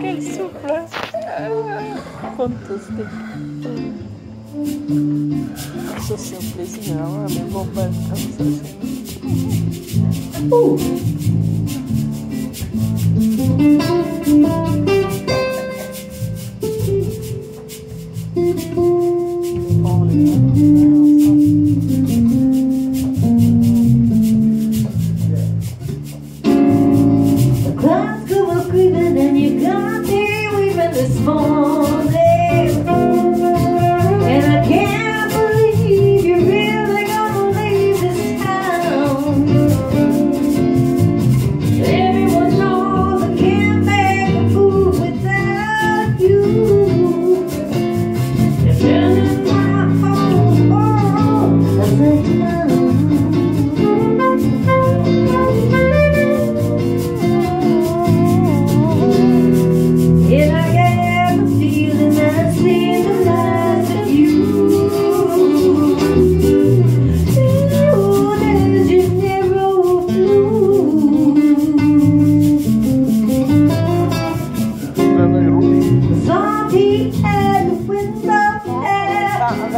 Quel souffle hein. Fantastique. Ça, c'est un plaisir, hein, les bombardes comme ça.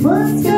First. go.